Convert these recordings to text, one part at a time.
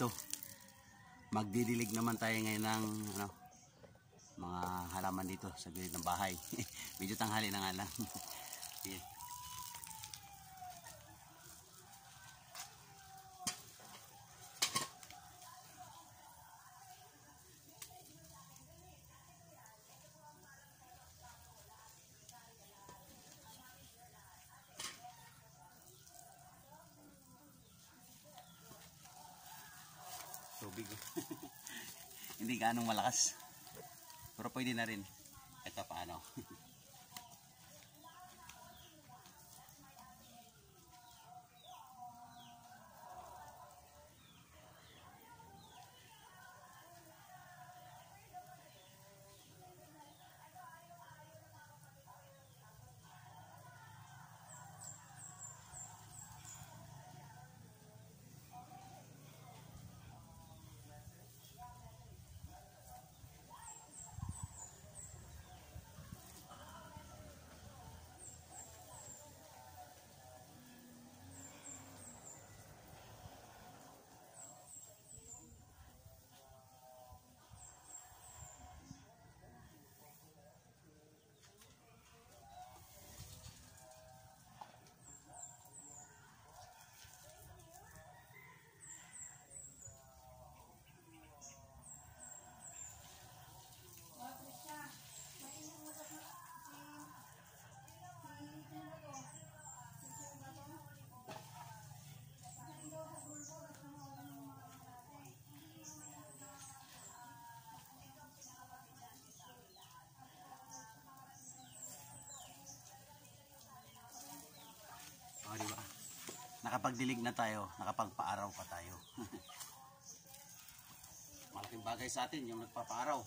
dito. Magdidilig naman tayo ngayon ng ano, mga halaman dito sa gilid ng bahay. Medyo tanghali na nga lang. tubig. Hindi gaanong malakas. Pero pwede na rin. Ito paano. Nakapagdilig na tayo, nakapagpaaraw pa tayo. Malaking bagay sa atin yung nagpapaaraw.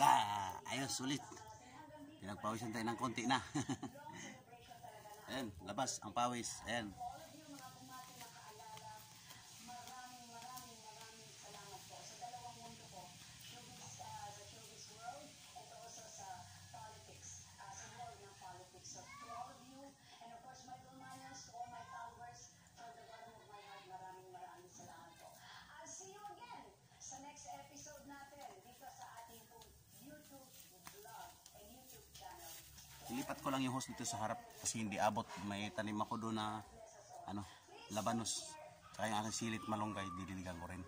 Ah, ayos, sulit. Pinagpawisan tayo ng konti na. Ayan, labas ang pawis. Ayan. Ilipat ko lang yung hose dito sa harap kasi hindi abot. May tanim ako doon na ano, labanos. Kaya yung aking silit malunggay, didiligan ko rin.